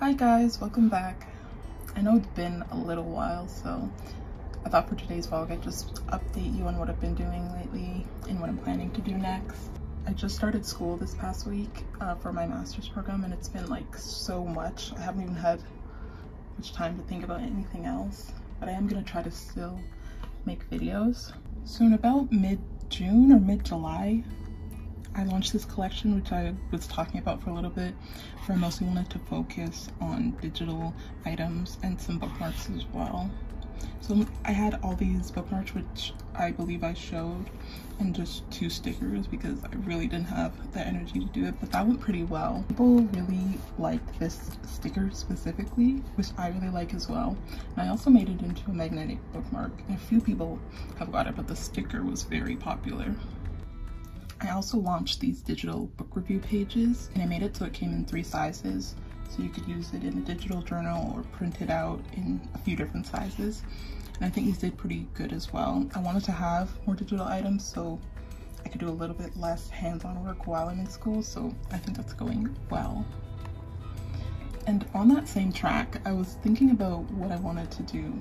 Hi guys, welcome back. I know it's been a little while, so I thought for today's vlog I'd just update you on what I've been doing lately and what I'm planning to do next. I just started school this past week uh, for my master's program and it's been like so much. I haven't even had much time to think about anything else, but I am gonna try to still make videos. So in about mid-June or mid-July, I launched this collection, which I was talking about for a little bit, where I mostly wanted to focus on digital items and some bookmarks as well. So I had all these bookmarks, which I believe I showed, and just two stickers because I really didn't have the energy to do it, but that went pretty well. People really liked this sticker specifically, which I really like as well. And I also made it into a magnetic bookmark, and a few people have got it, but the sticker was very popular. I also launched these digital book review pages and I made it so it came in three sizes. So you could use it in a digital journal or print it out in a few different sizes. And I think these did pretty good as well. I wanted to have more digital items so I could do a little bit less hands-on work while I'm in school. So I think that's going well. And on that same track, I was thinking about what I wanted to do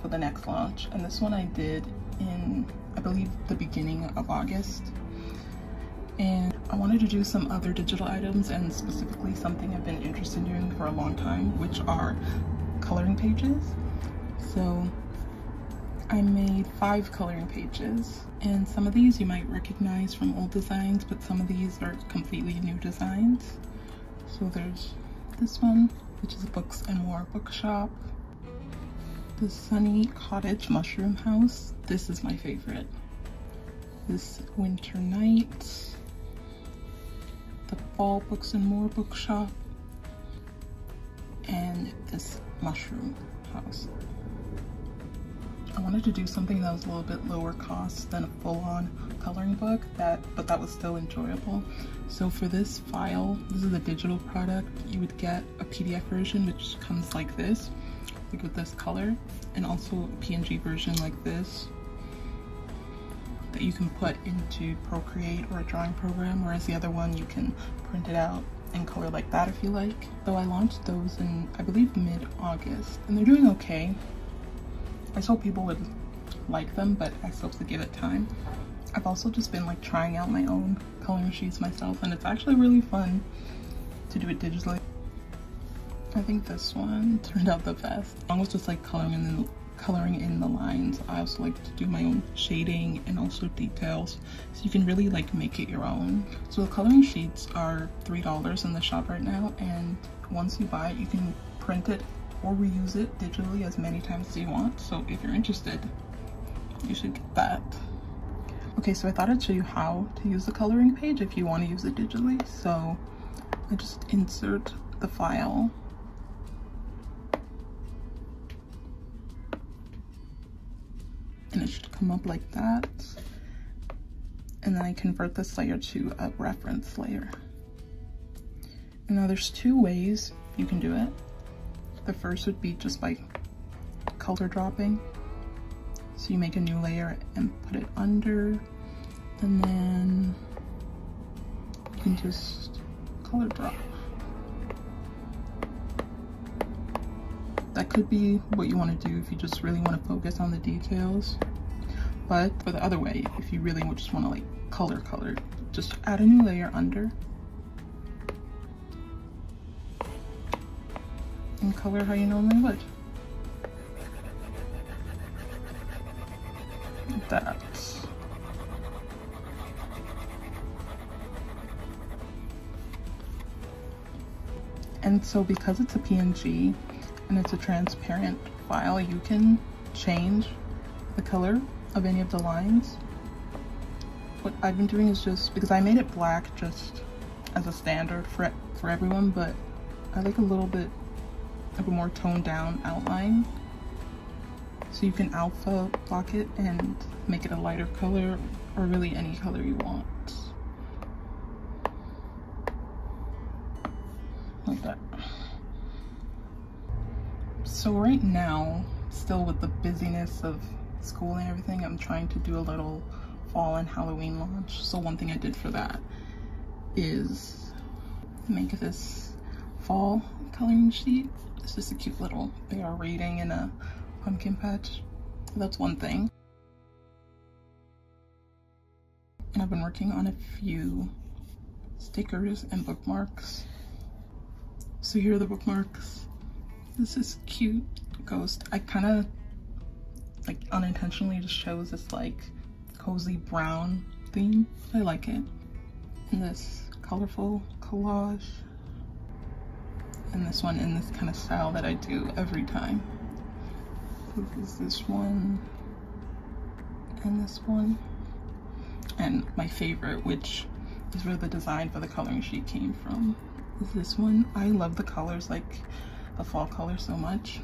for the next launch. And this one I did in, I believe, the beginning of August and I wanted to do some other digital items and specifically something I've been interested in doing for a long time, which are coloring pages. So I made five coloring pages and some of these you might recognize from old designs, but some of these are completely new designs. So there's this one, which is a Books and More bookshop. The Sunny Cottage Mushroom House. This is my favorite. This Winter Night Fall Books and More bookshop, and this mushroom house. I wanted to do something that was a little bit lower cost than a full-on coloring book, that but that was still enjoyable. So for this file, this is a digital product, you would get a PDF version which comes like this, like with this color, and also a PNG version like this that you can put into Procreate or a drawing program, whereas the other one you can print it out and color like that if you like. So I launched those in, I believe, mid-August, and they're doing okay. I saw people would like them, but I still have to give it time. I've also just been like trying out my own coloring sheets myself, and it's actually really fun to do it digitally. I think this one turned out the best. Was just like coloring in the coloring in the lines. I also like to do my own shading and also details so you can really like make it your own. So the coloring sheets are $3 in the shop right now and once you buy it you can print it or reuse it digitally as many times as you want. So if you're interested, you should get that. Okay, so I thought I'd show you how to use the coloring page if you want to use it digitally. So I just insert the file it should come up like that. And then I convert this layer to a reference layer. Now there's two ways you can do it. The first would be just by color dropping. So you make a new layer and put it under, and then you can just color drop. That could be what you want to do if you just really want to focus on the details. But for the other way, if you really just want to like color color, just add a new layer under. And color how you normally would. That. And so because it's a PNG, and it's a transparent file, you can change the color of any of the lines. What I've been doing is just, because I made it black just as a standard for, for everyone, but I like a little bit of a more toned down outline. So you can alpha lock it and make it a lighter color or really any color you want. Like that. So right now, still with the busyness of school and everything, I'm trying to do a little fall and Halloween launch. So one thing I did for that is make this fall coloring sheet. It's just a cute little bear reading in a pumpkin patch. That's one thing. And I've been working on a few stickers and bookmarks. So here are the bookmarks. This is cute ghost. I kind of like unintentionally just chose this like cozy brown theme. I like it. And this colorful collage. And this one in this kind of style that I do every time. This is this one and this one. And my favorite, which is where the design for the coloring sheet came from, is this one. I love the colors, like the fall color so much.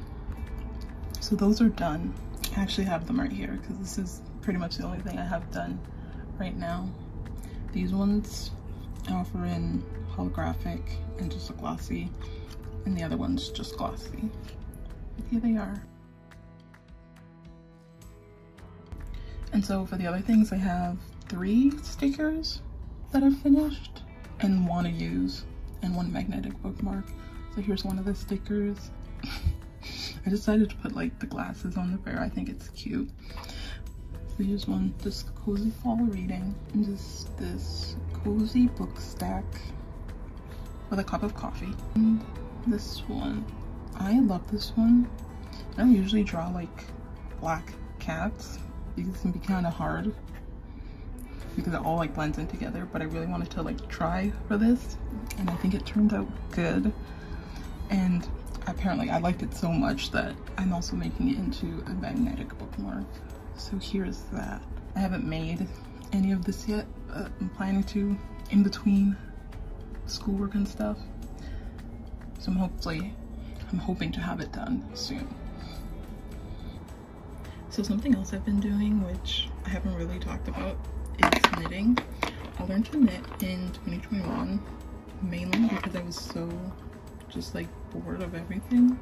So those are done. I actually have them right here because this is pretty much the only thing I have done right now. These ones I offer in holographic and just a glossy, and the other one's just glossy. But here they are. And so for the other things, I have three stickers that I've finished and want to use and one magnetic bookmark. So here's one of the stickers. I decided to put like the glasses on the bear. I think it's cute. So here's one, this cozy fall reading. And just this cozy book stack with a cup of coffee. And this one, I love this one. I usually draw like black cats it can be kind of hard because it all like blends in together but I really wanted to like try for this and I think it turned out good and apparently I liked it so much that I'm also making it into a magnetic bookmark. So here's that. I haven't made any of this yet but I'm planning to in between schoolwork and stuff. So I'm hopefully I'm hoping to have it done soon. So something else I've been doing which I haven't really talked about is knitting. I learned to knit in 2021 mainly because I was so just like bored of everything.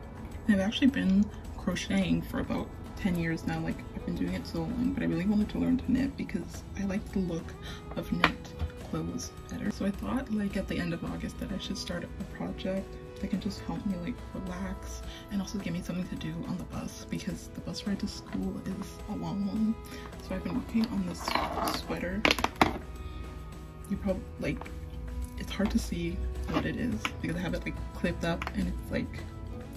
I've actually been crocheting for about 10 years now like I've been doing it so long but I really wanted to learn to knit because I like the look of knit clothes better. So I thought like at the end of August that I should start a project that can just help me like relax and also give me something to do on the bus because the bus ride to school is a long one. So I've been working on this sweater. You probably like it's hard to see what it is because I have it like clipped up and it's like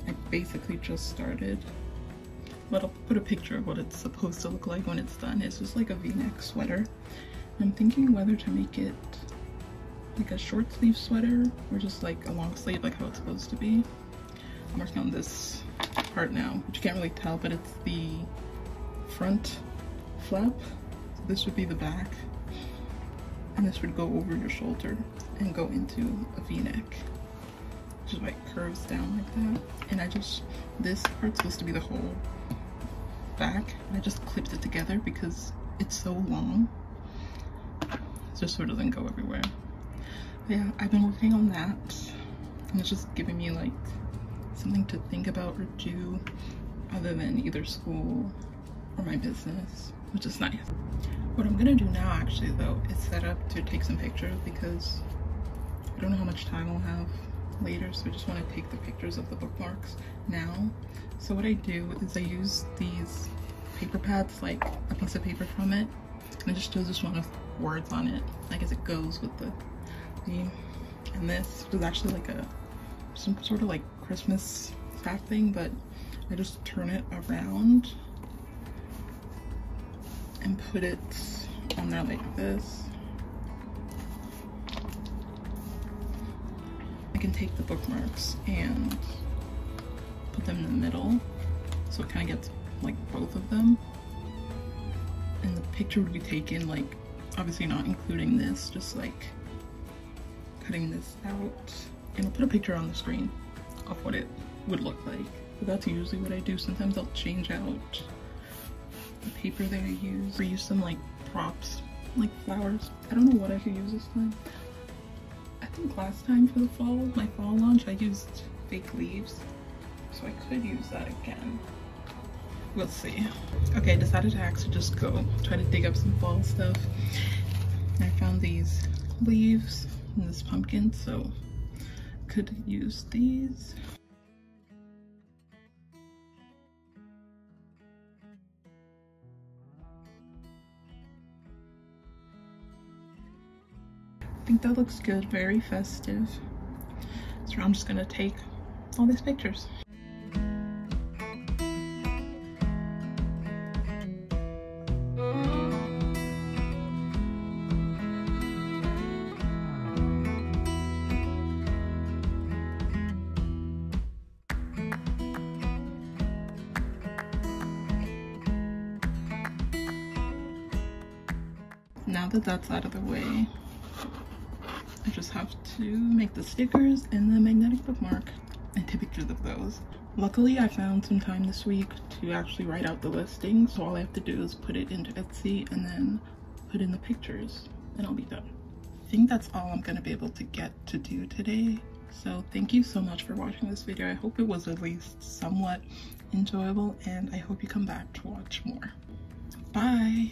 I basically just started but I'll put a picture of what it's supposed to look like when it's done. It's just like a v-neck sweater. I'm thinking whether to make it like a short sleeve sweater or just like a long sleeve like how it's supposed to be. I'm working on this part now, which you can't really tell, but it's the front flap. So this would be the back and this would go over your shoulder and go into a v-neck. Just like curves down like that. And I just, this part's supposed to be the whole back. I just clipped it together because it's so long. Just so it doesn't go everywhere yeah, I've been working on that and it's just giving me like something to think about or do other than either school or my business, which is nice. What I'm gonna do now actually though is set up to take some pictures because don't know how much time I'll have later so I just want to take the pictures of the bookmarks now. So what I do is I use these paper pads like a piece of paper from it and I just do this one with words on it like as it goes with the the and this was actually like a some sort of like Christmas sack thing but I just turn it around and put it on there like this can take the bookmarks and put them in the middle so it kind of gets like both of them and the picture would be taken like obviously not including this just like cutting this out and I'll put a picture on the screen of what it would look like. But that's usually what I do. Sometimes I'll change out the paper that I use or use some like props, like flowers. I don't know what I could use this time. I think last time for the fall, my fall launch, I used fake leaves. So I could use that again. We'll see. Okay, decided to actually just go try to dig up some fall stuff. I found these leaves and this pumpkin, so could use these. I think that looks good, very festive. So I'm just gonna take all these pictures. now that that's out of the way, to make the stickers and the magnetic bookmark and take pictures of those. Luckily, I found some time this week to actually write out the listing, so all I have to do is put it into Etsy and then put in the pictures and I'll be done. I think that's all I'm gonna be able to get to do today. So thank you so much for watching this video. I hope it was at least somewhat enjoyable and I hope you come back to watch more. Bye!